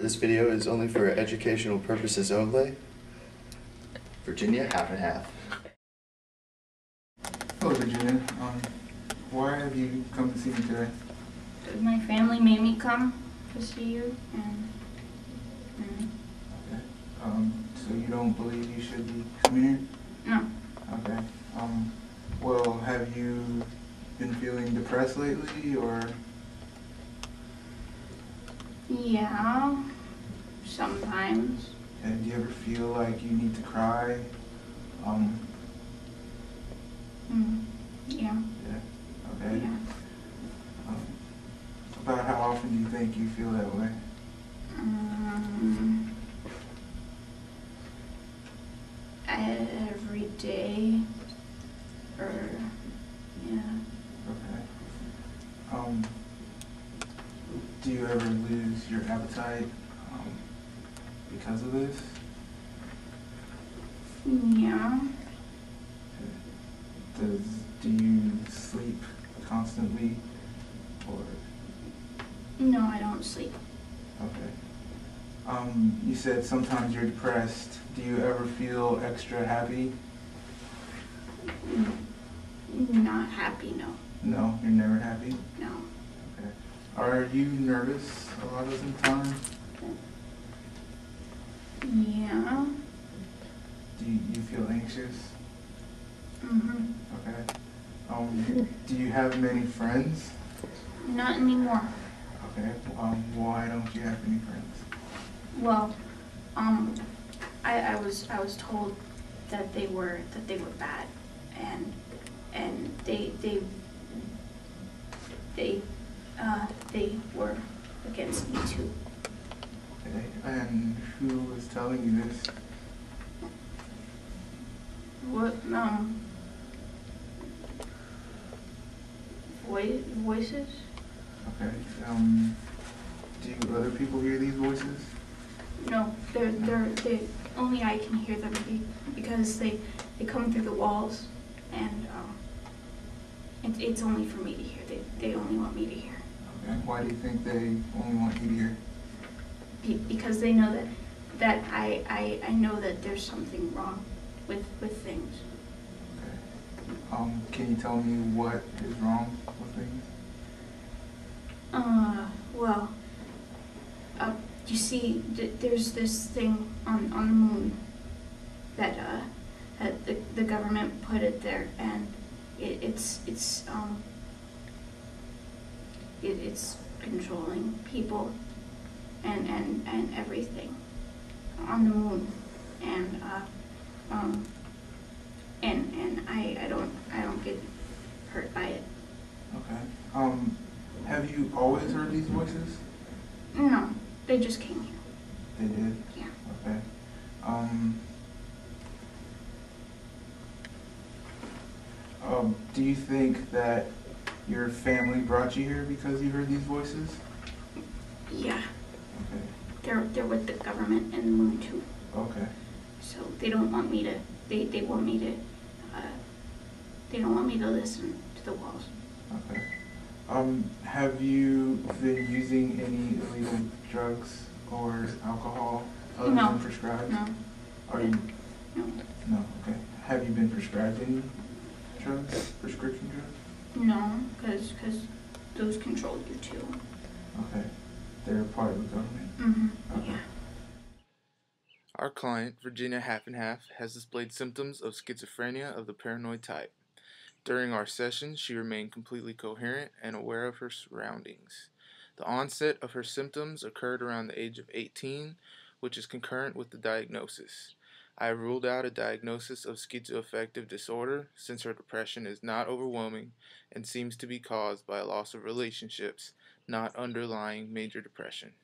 This video is only for educational purposes only. Virginia, half and half. Hello, Virginia. Um, why have you come to see me today? My family made me come to see you, and, and Okay. Um, so you don't believe you should be coming here? no, Okay. Um, well, have you been feeling depressed lately, or yeah, sometimes. uh, do you ever feel like you need to cry? Um, Mm, yeah, yeah. Okay. yeah. Um, about how often do you think you feel that way? Um, every day, or yeah, Okay. Um, do you ever lose your appetite um, because of this? yeah. Does do you sleep constantly, or No, I don't sleep. okay? Um, you said sometimes you're depressed. Do you ever feel extra happy? Not happy. No, No, you're never happy. Are you nervous a lot of the time? Yeah. Do you, you feel anxious? Mhm. Okay. Um, do you have many friends? Not anymore. Okay. Um, why don't you have any friends? Well, um, I, I was I was told that they were that they were bad, and and they they they uh, they were against me too. And who was telling you this? What um voi- voices? Okay. Um, do other people hear these voices? No, they're they're they only I can hear them be, because they they come through the walls, and um, it, it's only for me to hear. They they only want me to hear. Okay. Why do you think they only want you here? Be- because they know that that I, I I know that there's something wrong with with things. Okay. Um, can you tell me what is wrong with things? Uh, well, uh, you see, th- there's this thing on on the moon that uh that the the government put it there, and it, it's it's um it, it's controlling people and and and everything on the moon, and uh um and and I I don't I don't get hurt by it. Okay. Um, have you always heard these voices? No, they just came here. They did. Yeah. Okay. Um, um, do you think that your family brought you here because you heard these voices? Yeah, Okay. they're they're with the government and the moon too. Okay. So they don't want me to. They they want me to. Uh, they don't want me to listen to the walls. Okay. Um, have you been using any illegal drugs or alcohol other No. than prescribed? No, Are you? no, No. Okay. Have you been prescribed any drugs? Prescription drugs? No, because because those control you too. Okay. They're part of the government. Mm-hmm. Okay. Yeah. Our client, Virginia Half and Half, has displayed symptoms of schizophrenia of the paranoid type. During our session, she remained completely coherent and aware of her surroundings. The onset of her symptoms occurred around the age of 18, which is concurrent with the diagnosis. I ruled out a diagnosis of schizoaffective disorder since her depression is not overwhelming and seems to be caused by a loss of relationships, not underlying major depression.